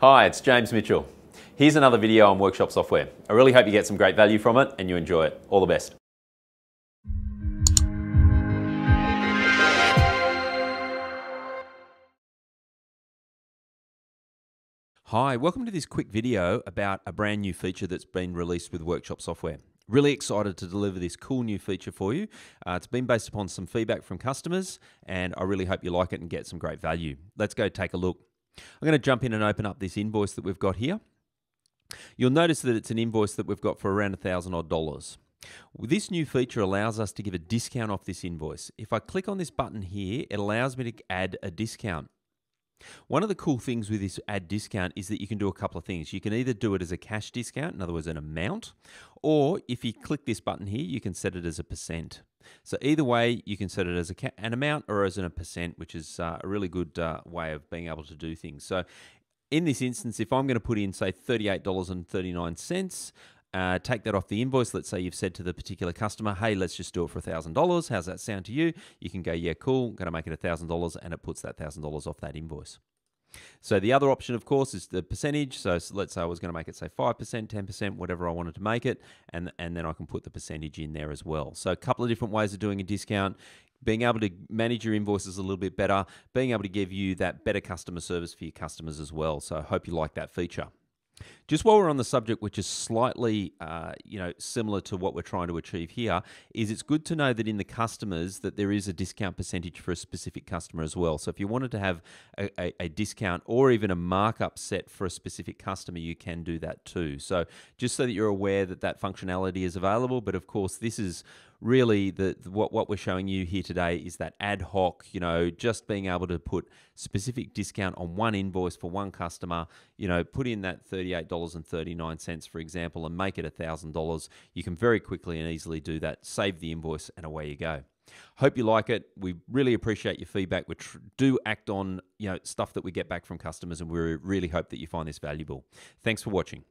Hi, it's James Mitchell. Here's another video on Workshop Software. I really hope you get some great value from it and you enjoy it. All the best. Hi, welcome to this quick video about a brand new feature that's been released with Workshop Software. Really excited to deliver this cool new feature for you. Uh, it's been based upon some feedback from customers, and I really hope you like it and get some great value. Let's go take a look. I'm going to jump in and open up this invoice that we've got here. You'll notice that it's an invoice that we've got for around a thousand odd dollars. This new feature allows us to give a discount off this invoice. If I click on this button here, it allows me to add a discount. One of the cool things with this add discount is that you can do a couple of things. You can either do it as a cash discount, in other words, an amount, or if you click this button here, you can set it as a percent. So either way, you can set it as a an amount or as a percent, which is uh, a really good uh, way of being able to do things. So in this instance, if I'm going to put in, say, $38.39, uh, take that off the invoice. Let's say you've said to the particular customer, hey, let's just do it for $1,000. How's that sound to you? You can go, yeah, cool, going to make it $1,000, and it puts that $1,000 off that invoice. So the other option, of course, is the percentage. So let's say I was going to make it say 5%, 10%, whatever I wanted to make it, and, and then I can put the percentage in there as well. So a couple of different ways of doing a discount being able to manage your invoices a little bit better, being able to give you that better customer service for your customers as well. So I hope you like that feature. Just while we're on the subject, which is slightly, uh, you know, similar to what we're trying to achieve here, is it's good to know that in the customers that there is a discount percentage for a specific customer as well. So if you wanted to have a, a, a discount or even a markup set for a specific customer, you can do that too. So just so that you're aware that that functionality is available. But of course, this is really the, the, what what we're showing you here today is that ad hoc you know just being able to put specific discount on one invoice for one customer you know put in that $38.39 for example and make it $1000 you can very quickly and easily do that save the invoice and away you go. Hope you like it. We really appreciate your feedback. We tr- do act on you know stuff that we get back from customers and we really hope that you find this valuable. Thanks for watching